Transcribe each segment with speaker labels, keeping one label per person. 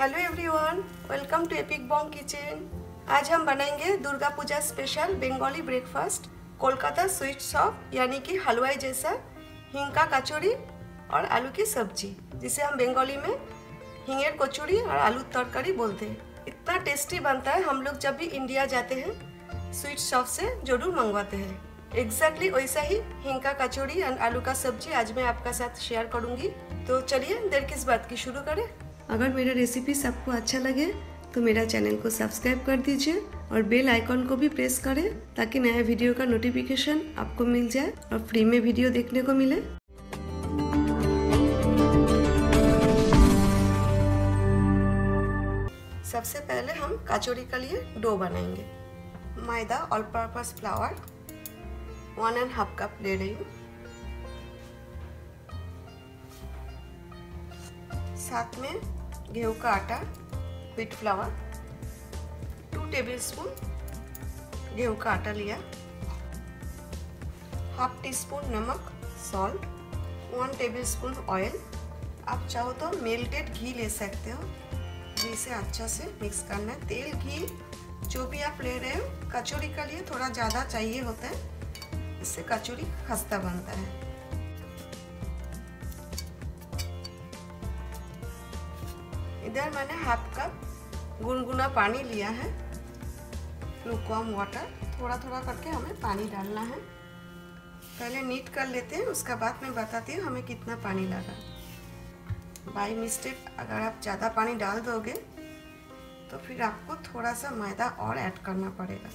Speaker 1: Hello everyone welcome to Epic Bong Kitchen आज हम बनाएँगे Durga Puja special Bengali breakfast Kolkata sweet shop यानी कि हलवाई जैसा हिंग का कचौड़ी और आलू की सब्ज़ी, जिसे हम बंगाली में हिंगेर कचौड़ी और आलू तरकारी बोलते हैं। इतना टेस्टी बनता है, हम लोग जब भी इंडिया जाते हैं स्वीट शॉप से ज़रूर मंगवाते हैं। एग्जैक्टली exactly वैसा ही हिंग का कचौड़ी एंड आलू का सब्ज़ी आज मैं आपका साथ शेयर करूँगी। तो चलिए, देर किस बात की शुरू करें? अगर मेरा रेसिपी सबको अच्छा लगे तो मेरा चैनल को सब्सक्राइब कर दीजिए और बेल आइकॉन को भी प्रेस करें ताकि नया वीडियो का नोटिफिकेशन आपको मिल जाए और फ्री में वीडियो देखने को मिले। सबसे पहले हम कचौड़ी के लिए डो बनाएँगे। मैदा all purpose flour one and half cup ले रही हूँ। साथ में गेहूँ का आटा wheat flour two table spoon गेहूँ का आटा लिया हाफ़ टी स्पून नमक salt one table spoon oil आप चाहो तो मेल्टेड घी ले सकते हो, घी से अच्छा से मिक्स करना है। तेल, घी, जो भी आप ले रहे हो, कचौड़ी के लिए थोड़ा ज़्यादा चाहिए होता है, इससे कचौड़ी खस्ता बनता है। इधर मैंने हाफ़ कप गुनगुना पानी लिया है। लुकवाम वाटर थोड़ा थोड़ा करके हमें पानी डालना है। पहले नीट कर लेते हैं, उसका बाद मैं बताती हूँ हमें कितना पानी लगा। बाई मिस्टेक अगर आप ज़्यादा पानी डाल दोगे तो फिर आपको थोड़ा सा मैदा और ऐड करना पड़ेगा।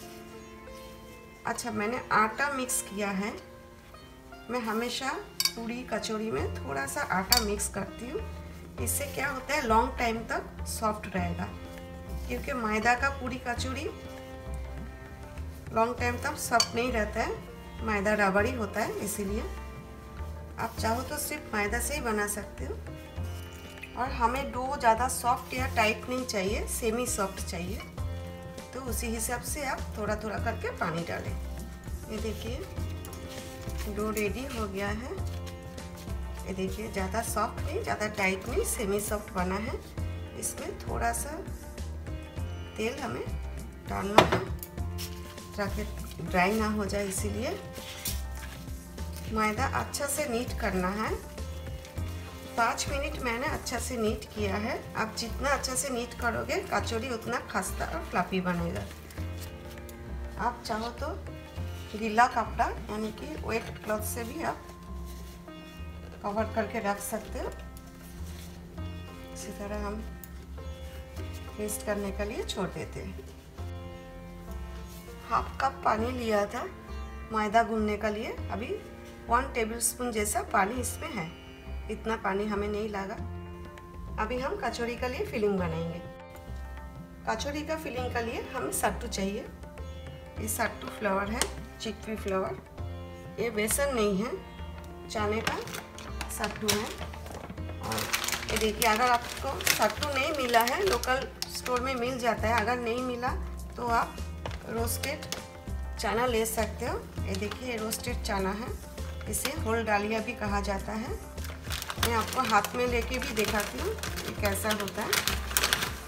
Speaker 1: अच्छा मैंने आटा मिक्स किया है। मैं हमेशा पूरी कचौड़ी में थोड़ा सा आटा मिक्स करती हूँ। इससे क्या होता है लॉन्ग टाइम तक सॉफ्ट रहेगा। क्योंकि मैदा का पूरी कचौड़ी लॉन्ग टाइम तक सॉफ्ट नहीं रहता है, मैदा रबड़ ही होता है, इसीलिए। आप चाहो तो सिर्फ़ मैदा से ही बना सकते हो। और हमें डो ज़्यादा सॉफ्ट या टाइट नहीं चाहिए सेमी सॉफ्ट चाहिए। तो उसी हिसाब से आप थोड़ा थोड़ा करके पानी डालें। ये देखिए डो रेडी हो गया है। ये देखिए, ज़्यादा सॉफ्ट नहीं, ज़्यादा टाइट नहीं सेमी सॉफ्ट बना है। इसमें थोड़ा सा तेल हमें डालना है, ताकि ड्राई ना हो जाए, इसीलिए मैदा अच्छा से नीट करना है। पाँच मिनट मैंने अच्छा से नीट किया है। आप जितना अच्छा से नीट करोगे, कचौड़ी उतना खस्ता और फ्लाफी बनेगा। आप चाहो तो गीला कपड़ा, यानी कि वेट क्लॉथ से भी आप कवर करके रख सकते हो। इसी तरह हम पेस्ट करने के लिए छोड़ देते हैं। हाफ़ कप पानी लिया था, मैदा गूंदने के लिए। अभी वन टेबल स्पून जैसा पानी इसमें है। इतना पानी हमें नहीं लगा। अभी हम कचौड़ी के लिए फिलिंग बनाएँगे। कचौड़ी का फिलिंग के लिए हमें सट्टू चाहिए। ये सट्टू फ्लावर है चिकपी फ्लावर ये बेसन नहीं है, चने का। सत्तू है। और ये देखिए, अगर आपको सत्तू नहीं मिला है लोकल स्टोर में मिल जाता है। अगर नहीं मिला तो आप रोस्टेड चना ले सकते हो। ये देखिए रोस्टेड चना है। इसे होल डालिया भी कहा जाता है। मैं आपको हाथ में लेके भी दिखाती हूँ ये कैसा होता है।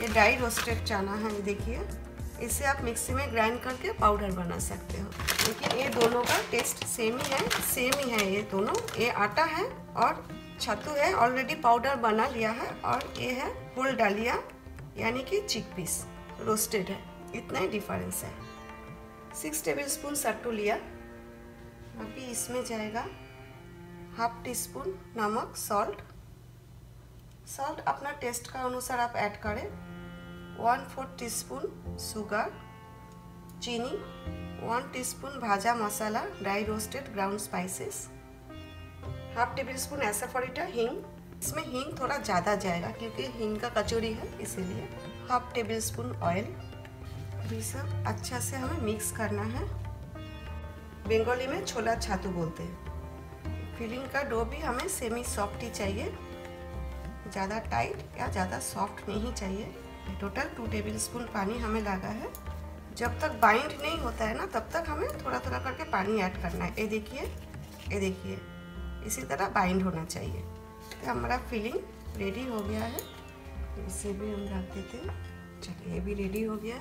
Speaker 1: ये ड्राई रोस्टेड चना है, ये देखिए। इसे आप मिक्सी में ग्राइंड करके पाउडर बना सकते हो। लेकिन ये दोनों का टेस्ट सेम ही है सेम ही है ये दोनों। ये आटा है और छतु है। ऑलरेडी पाउडर बना लिया है और ये है फुल डालिया, यानी कि चिक पीस रोस्टेड है। इतना ही डिफरेंस है। सिक्स टेबल स्पून सट्टू लिया। अभी इसमें जाएगा हाफ़ टी स्पून नमक सॉल्ट सॉल्ट अपना टेस्ट का अनुसार आप ऐड करें। One four tea spoon sugar चीनी वन टीस्पून भाजा मसाला dry roasted ground spices half table spoon asafoetida हींग इसमें हींग थोड़ा ज़्यादा जाएगा क्योंकि हींग का कचौरी है, इसीलिए हाफ़ टेबल स्पून ऑयल भी सब अच्छा से हमें मिक्स करना है। बंगाली में छोला छातू बोलते हैं। फिलिंग का डो भी हमें सेमी सॉफ्ट ही चाहिए। ज़्यादा टाइट या ज़्यादा सॉफ्ट नहीं चाहिए। टोटल टू टेबल स्पून पानी हमें लगा है। जब तक बाइंड नहीं होता है ना, तब तक हमें थोड़ा थोड़ा करके पानी ऐड करना है। ये देखिए ये देखिए, इसी तरह बाइंड होना चाहिए। तो हमारा फिलिंग रेडी हो गया है। इसे भी हम रख देते हैं। चलिए, ये भी रेडी हो गया।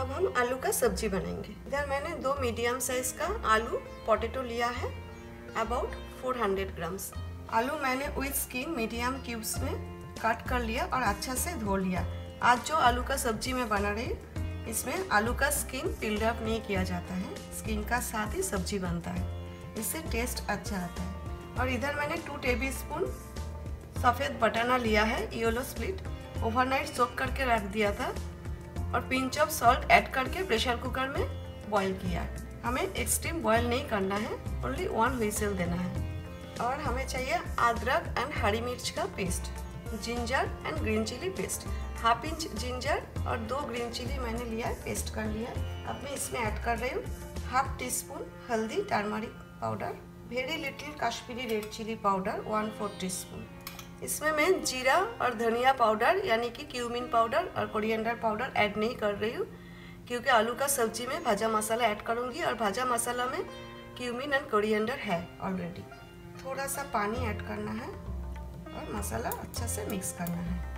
Speaker 1: अब हम आलू का सब्ज़ी बनाएँगे। इधर मैंने दो मीडियम साइज़ का आलू पोटैटो लिया है, अबाउट 400 ग्राम्स। आलू मैंने विथ स्किन मीडियम क्यूब्स में कट कर लिया और अच्छा से धो लिया। आज जो आलू का सब्ज़ी मैं बना रही इसमें आलू का स्किन पिल्ड अप नहीं किया जाता है। स्किन का साथ ही सब्ज़ी बनता है। इससे टेस्ट अच्छा आता है। और इधर मैंने टू टेबल स्पून सफ़ेद बटाना लिया है येलो स्प्लिट ओवरनाइट सोक करके रख दिया था और पिंच ऑफ़ सॉल्ट ऐड करके प्रेशर कुकर में बॉईल किया हमें एक्सट्रीम बॉईल नहीं करना है ओनली वन व्हिसल देना है। और हमें चाहिए अदरक एंड हरी मिर्च का paste ginger and green chilli paste half inch ginger और दो ग्रीन चिली मैंने लिया, पेस्ट कर लिया। अब मैं इसमें ऐड कर रही हूँ हाफ़ टी स्पून हल्दी turmeric powder very little Kashmiri red chilli powder one four tea spoon इसमें मैं जीरा और धनिया पाउडर यानी कि क्यूमिन पाउडर और कोरिएंडर पाउडर ऐड नहीं कर रही हूँ, क्योंकि आलू का सब्ज़ी में भाजा मसाला ऐड करूँगी और भाजा मसाला में क्यूमिन एंड कोरिएंडर है ऑलरेडी थोड़ा सा पानी ऐड करना है और मसाला अच्छा से मिक्स करना है।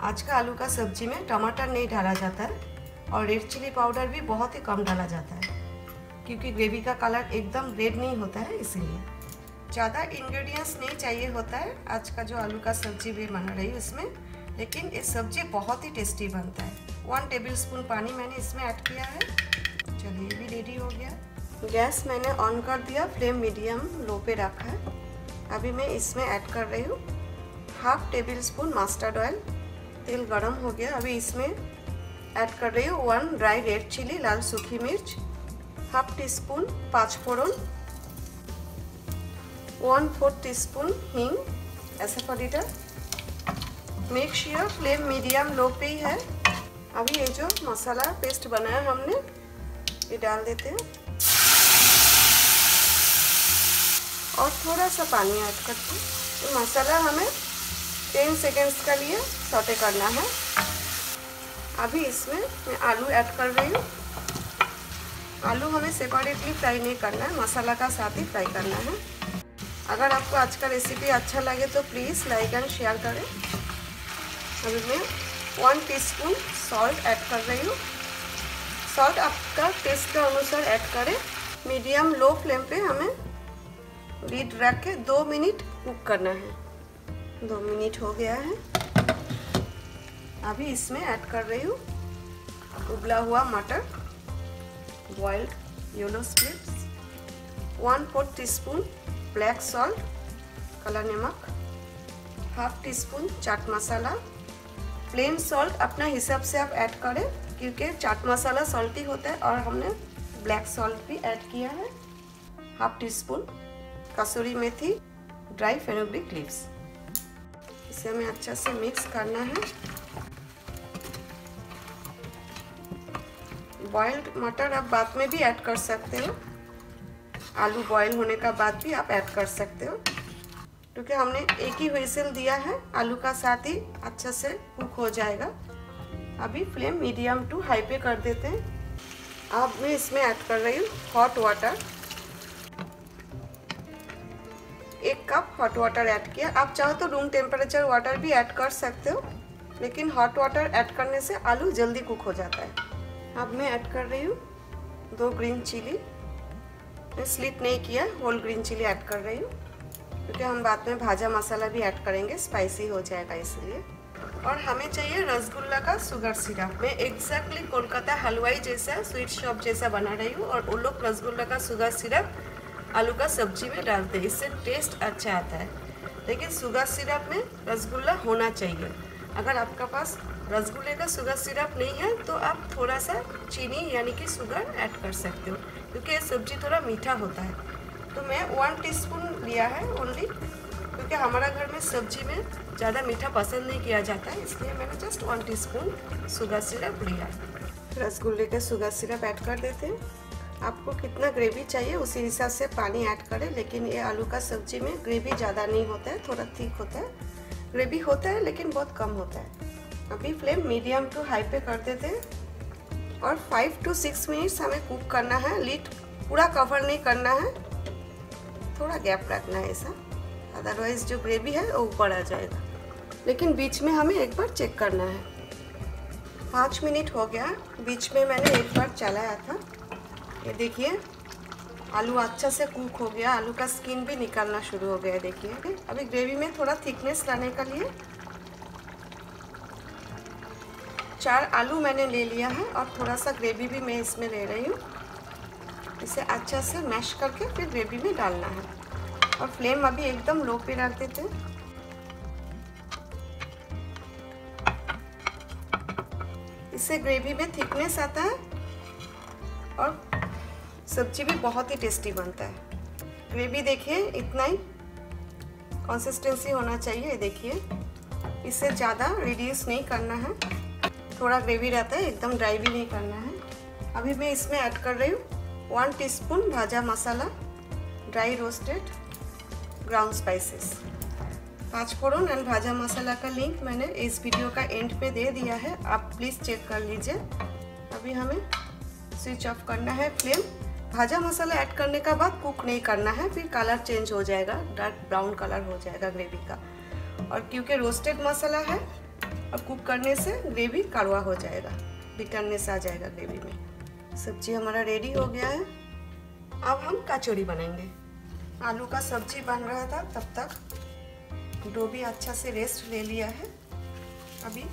Speaker 1: आज का आलू का सब्ज़ी में टमाटर नहीं डाला जाता है और रेड चिली पाउडर भी बहुत ही कम डाला जाता है, क्योंकि ग्रेवी का कलर एकदम रेड नहीं होता है, इसीलिए। ज़्यादा इंग्रेडिएंट्स नहीं चाहिए होता है, आज का जो आलू का सब्ज़ी भी बना रही हूँ इसमें, लेकिन ये सब्ज़ी बहुत ही टेस्टी बनता है। वन टेबल स्पून पानी मैंने इसमें ऐड किया है। चलिए, ये भी रेडी हो गया। गैस मैंने ऑन कर दिया फ्लेम मीडियम लो पे रखा है। अभी मैं इसमें ऐड कर रही हूँ। Half table spoon mustard oil तेल गरम हो गया। अभी इसमें ऐड कर रही हूँ वन ड्राई रेड चिली लाल सूखी मिर्च हाफ़ टी स्पून पाँच फोड़न वन फोर टी स्पून हिंग litre make sure flame medium low पे ही है। अभी ये जो मसाला पेस्ट बनाया हमने, ये डाल देते हैं। और थोड़ा सा पानी ऐड करते हैं। मसाला हमें 10 सेकेंड्स का लिए सौटे करना है। अभी इसमें मैं आलू ऐड कर रही हूँ। आलू हमें सेपरेटली फ्राई नहीं करना है, मसाला का साथ ही फ्राई करना है। अगर आपको आज का रेसिपी अच्छा लगे तो प्लीज़ लाइक एंड शेयर करें। अभी मैं वन टीस्पून सॉल्ट ऐड कर रही हूँ। सॉल्ट आपका टेस्ट के अनुसार ऐड करें। मीडियम लो फ्लेम पे हमें लीड रख के दो मिनट कुक करना है। दो मिनट हो गया है। अभी इसमें ऐड कर रही हूँ। उबला हुआ मटर boiled yellow splits one fourth tea spoon black salt काला नमक हाफ़ टी स्पून चाट मसाला प्लेन सॉल्ट अपना हिसाब से आप ऐड करें, क्योंकि चाट मसाला सॉल्टी होता है और हमने ब्लैक सॉल्ट भी ऐड किया है। हाफ़ टी स्पून कसूरी मेथी ड्राई फेनोग्रिक लीव्स इसे हमें अच्छा से मिक्स करना है। बॉइल्ड मटर आप बाद में भी ऐड कर सकते हो। आलू बॉईल होने का बाद भी आप ऐड कर सकते हो। क्योंकि हमने एक ही व्हिसल दिया है, आलू का साथ ही अच्छा से कुक हो जाएगा। अभी फ्लेम मीडियम टू हाई पे कर देते हैं। अब मैं इसमें ऐड कर रही हूँ हॉट वाटर एक कप हॉट वाटर ऐड किया। आप चाहो तो रूम टेम्परेचर वाटर भी ऐड कर सकते हो, लेकिन हॉट वाटर ऐड करने से आलू जल्दी कुक हो जाता है। अब मैं ऐड कर रही हूँ दो ग्रीन चिली स्लिप नहीं किया होल ग्रीन चिली ऐड कर रही हूँ, क्योंकि हम बाद में भाजा मसाला भी ऐड करेंगे स्पाइसी हो जाएगा इसलिए। और हमें चाहिए रसगुल्ला का शुगर सिरप मैं एग्जैक्टली कोलकाता हलवाई जैसा स्वीट शॉप जैसा बना रही हूँ, और वो लोग रसगुल्ला का शुगर सिरप आलू का सब्ज़ी में डालते हैं। इससे टेस्ट अच्छा आता है। लेकिन शुगर सिरप में रसगुल्ला होना चाहिए। अगर आपका पास रसगुल्ले का शुगर सिरप नहीं है तो आप थोड़ा सा चीनी यानी कि शुगर ऐड कर सकते हो, क्योंकि ये सब्ज़ी थोड़ा मीठा होता है। तो मैं वन टीस्पून लिया है ओनली क्योंकि हमारा घर में सब्ज़ी में ज़्यादा मीठा पसंद नहीं किया जाता है इसलिए मैंने just one teaspoon sugar syrup लिया। रसगुल्ले का शुगर सिरप ऐड कर देते हैं। आपको कितना ग्रेवी चाहिए, उसी हिसाब से पानी ऐड करें, लेकिन ये आलू का सब्ज़ी में ग्रेवी ज़्यादा नहीं होता है, थोड़ा थिक होता है। ग्रेवी होता है, लेकिन बहुत कम होता है। अभी फ्लेम मीडियम टू हाई पे कर देते हैं। और फाइव टू सिक्स मिनट्स हमें कुक करना है। लीड पूरा कवर नहीं करना है। थोड़ा गैप रखना है ऐसा। अदरवाइज़ जो ग्रेवी है, वो ऊपर आ जाएगा। लेकिन बीच में हमें एक बार चेक करना है। पाँच मिनट हो गया। बीच में मैंने एक बार चलाया था। ये देखिए, आलू अच्छा से कुक हो गया, आलू का स्किन भी निकालना शुरू हो गया देखिए अभी ग्रेवी में थोड़ा थिकनेस लाने के लिए चार आलू मैंने ले लिया है और थोड़ा सा ग्रेवी भी मैं इसमें ले रही हूँ। इसे अच्छा से मैश करके फिर ग्रेवी में डालना है। और फ्लेम अभी एकदम लो पे रख देते हैं। इससे ग्रेवी में थिकनेस आता है और सब्ज़ी भी बहुत ही टेस्टी बनता है। ग्रेवी देखिए, इतना ही कंसिस्टेंसी होना चाहिए देखिए। इससे ज़्यादा रिड्यूस नहीं करना है। थोड़ा ग्रेवी रहता है, एकदम ड्राई भी नहीं करना है। अभी मैं इसमें ऐड कर रही हूँ one teaspoon bhaja masala dry roasted ground spices panch phoron and भाजा मसाला का लिंक मैंने इस वीडियो का एंड पे दे दिया है। आप प्लीज़ चेक कर लीजिए। अभी हमें स्विच ऑफ़ करना है फ्लेम भाजा मसाला ऐड करने का बाद कुक नहीं करना है, फिर कलर चेंज हो जाएगा, डार्क ब्राउन कलर हो जाएगा ग्रेवी का। और क्योंकि रोस्टेड मसाला है और कुक करने से ग्रेवी कड़वा हो जाएगा बिटरनेस आ जाएगा ग्रेवी में। सब्ज़ी हमारा रेडी हो गया है। अब हम कचौड़ी बनाएँगे। आलू का सब्ज़ी बन रहा था तब तक। डो भी अच्छा से रेस्ट ले लिया है। अभी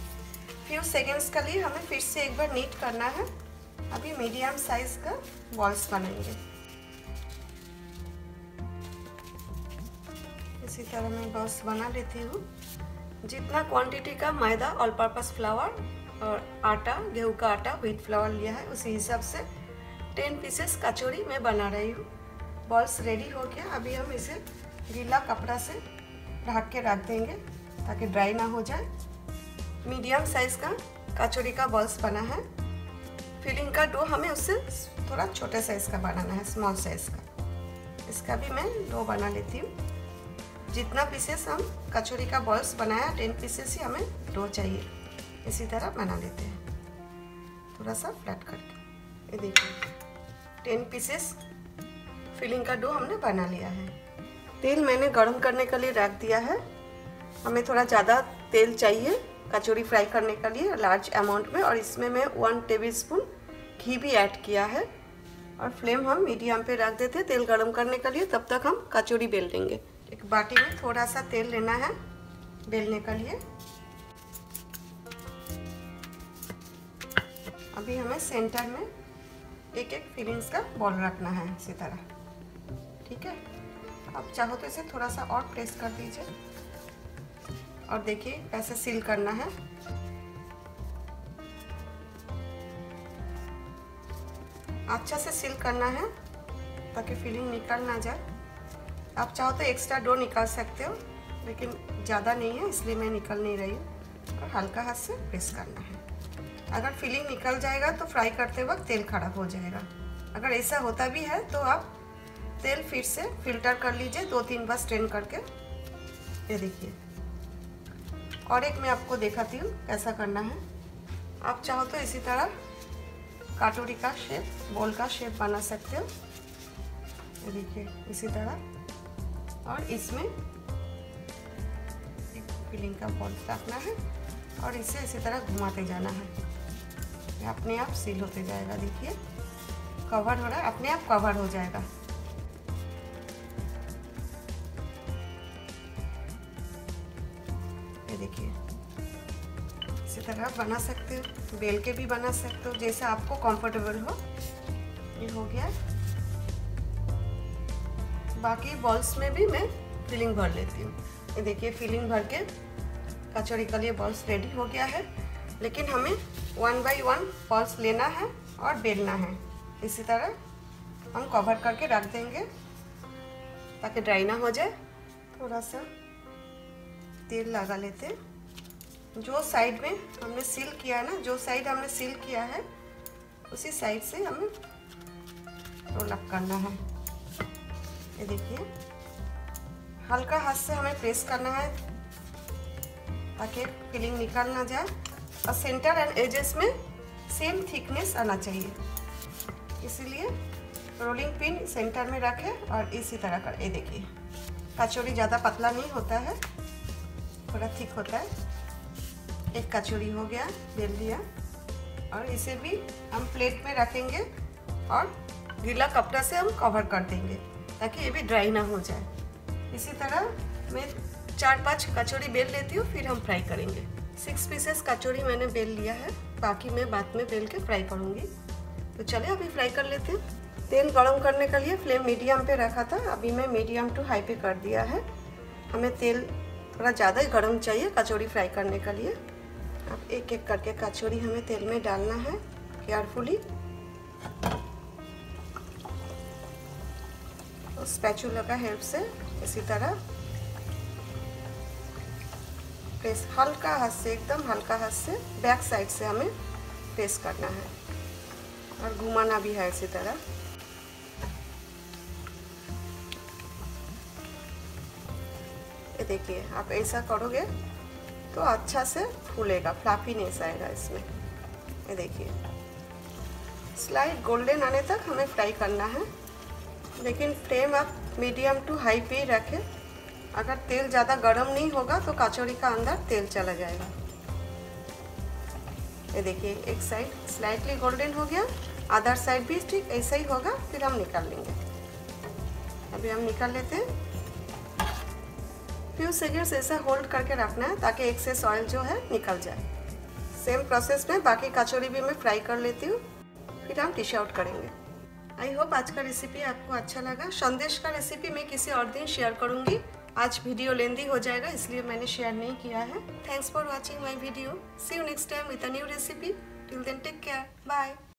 Speaker 1: फ्यू सेकेंड्स के लिए हमें फिर से एक बार नीट करना है। अभी मीडियम साइज़ का बॉल्स बनाएँगे इसी तरह मैं बॉल्स बना लेती हूँ। जितना क्वांटिटी का मैदा ऑल पर्पस फ्लावर और आटा, गेहूँ का आटा व्हीट फ्लावर लिया है, उसी हिसाब से टेन पीसेस कचौड़ी मैं बना रही हूँ। बॉल्स रेडी हो गया। अभी हम इसे गीला कपड़ा से ढक के रख देंगे ताकि ड्राई ना हो जाए। मीडियम साइज़ का कचौड़ी का बॉल्स बना है। फिलिंग का डो हमें उससे थोड़ा छोटे साइज़ का बनाना है स्मॉल साइज़ का। इसका भी मैं डो बना लेती हूँ। जितना पीसेस हम कचौरी का बॉल्स बनाया टेन पीसेस ही हमें डो चाहिए। इसी तरह बना लेते हैं। थोड़ा सा फ्लैट करके ये देखिए टेन पीसेस फिलिंग का डो हमने बना लिया है। तेल मैंने गर्म करने के लिए रख दिया है। हमें थोड़ा ज़्यादा तेल चाहिए कचौरी फ्राई करने के लिए लार्ज अमाउंट में, और इसमें मैं वन टेबल स्पून घी भी ऐड किया है और फ्लेम हम मीडियम पे रख देते तेल गर्म करने के लिए, तब तक हम कचौरी बेल देंगे। एक बाटी में थोड़ा सा तेल लेना है बेलने के लिए। अभी हमें सेंटर में एक एक फिलिंग्स का बॉल रखना है इसी तरह। ठीक है? आप चाहो तो इसे थोड़ा सा और प्रेस कर दीजिए। और देखिए कैसे सील करना है। अच्छा से सील करना है, ताकि फिलिंग निकल ना जाए। आप चाहो तो एक्स्ट्रा डो निकाल सकते हो, लेकिन ज़्यादा नहीं है, इसलिए मैं निकल नहीं रही हूँ। और हल्का हाथ से प्रेस करना है। अगर फिलिंग निकल जाएगा तो फ्राई करते वक्त तेल खराब हो जाएगा। अगर ऐसा होता भी है तो आप तेल फिर से फ़िल्टर कर लीजिए दो तीन बार स्ट्रेन करके। ये देखिए। और एक मैं आपको दिखाती हूँ, कैसा करना है। आप चाहो तो इसी तरह काटोरी का शेप बॉल का शेप बना सकते हो। देखिए, इसी तरह। और इसमें एक फिलिंग का बॉल रखना है और इसे इसी तरह घुमाते जाना है। अपने आप सील होते जाएगा, देखिए। कवर हो रहा है, अपने आप कवर हो जाएगा। ये देखिए, इसी तरह बना सकते हो, बेल के भी बना सकते हो, जैसे आपको कंफर्टेबल हो। ये हो गया। बाकी बॉल्स में भी मैं फिलिंग भर लेती हूँ। ये देखिए फिलिंग भर के कचौड़ी का लिए बॉल्स रेडी हो गया है। लेकिन हमें वन बाई वन बॉल्स लेना है और बेलना है। इसी तरह हम कवर करके रख देंगे, ताकि ड्राई ना हो जाए। थोड़ा सा तेल लगा लेते जो साइड में हमने सील किया है ना, जो साइड हमने सील किया है, उसी साइड से हमें रोल अप करना है। ये देखिए, हल्का हाथ से हमें प्रेस करना है, ताकि फिलिंग निकल ना जाए। और सेंटर एंड एजेस में सेम थिकनेस आना चाहिए। इसीलिए रोलिंग पिन सेंटर में रखें और इसी तरह कर, ये देखिए। कचौड़ी ज़्यादा पतला नहीं होता है, थोड़ा थिक होता है। एक कचौरी हो गया, बेल दिया। और इसे भी हम प्लेट में रखेंगे और गीला कपड़ा से हम कवर कर देंगे, ताकि ये भी ड्राई ना हो जाए। इसी तरह मैं चार पाँच कचौरी बेल लेती हूँ, फिर हम फ्राई करेंगे। सिक्स पीसेस कचौरी मैंने बेल लिया है, बाकी मैं बाद में बेल के फ्राई करूँगी। तो चले अभी फ्राई कर लेते हैं। तेल गरम करने के लिए फ्लेम मीडियम पे रखा था, अभी मैं मीडियम टू हाई पे कर दिया है। हमें तेल थोड़ा ज़्यादा ही गर्म चाहिए कचौड़ी फ्राई करने के लिए। अब एक एक करके कचौरी हमें तेल में डालना है केयरफुली स्पैचुला का हेल्प से इसी तरह। प्रेस हल्का हाथ से, एकदम हल्का हाथ से बैक साइड से हमें प्रेस करना है। और घुमाना भी है इसी तरह। ये देखिए, आप ऐसा करोगे तो अच्छा से फूलेगा फ्लाफीनेस आएगा इसमें। ये देखिए। स्लाइड गोल्डन आने तक हमें फ्राई करना है। लेकिन फ्लेम आप मीडियम टू हाई पे ही रखें। अगर तेल ज़्यादा गर्म नहीं होगा तो कचौरी का अंदर तेल चला जाएगा। ये देखिए, एक साइड स्लाइटली गोल्डन हो गया। अदर साइड भी ठीक ऐसा ही होगा, फिर हम निकाल लेंगे। अभी हम निकाल लेते हैं। फ्यू सेकेंड्स ऐसा होल्ड करके रखना है ताकि एक्सेस ऑयल जो है निकल जाए। सेम प्रोसेस में बाकी कचौरी भी मैं फ्राई कर लेती हूँ। फिर हम डिश आउट करेंगे। आई होप आज का रेसिपी आपको अच्छा लगा। संदेश का रेसिपी मैं किसी और दिन शेयर करूँगी। आज वीडियो लेंदी हो जाएगा, इसलिए मैंने शेयर नहीं किया है। Thanks for watching my video see you next time with a new recipe till then take care bye